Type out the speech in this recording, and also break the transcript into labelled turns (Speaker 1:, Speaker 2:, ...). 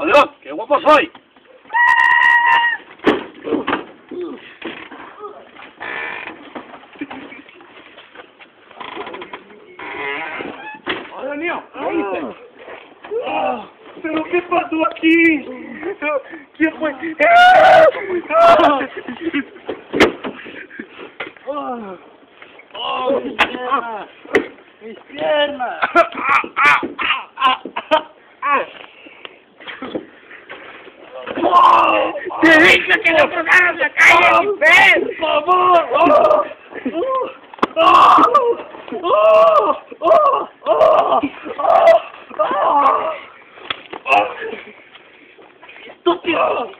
Speaker 1: Adiós, qué guapo soy. Olha, Daniel,
Speaker 2: Ah, ah, pero qué pasó aquí? ¿Quién fue? Ah,
Speaker 1: Oh,
Speaker 2: mis piernas,
Speaker 1: ¡Te dije que lo cruzaron la calle, ven!
Speaker 2: ¡Por favor! ¡Oh! ¡Oh! ¡Oh! ¡Estúpido!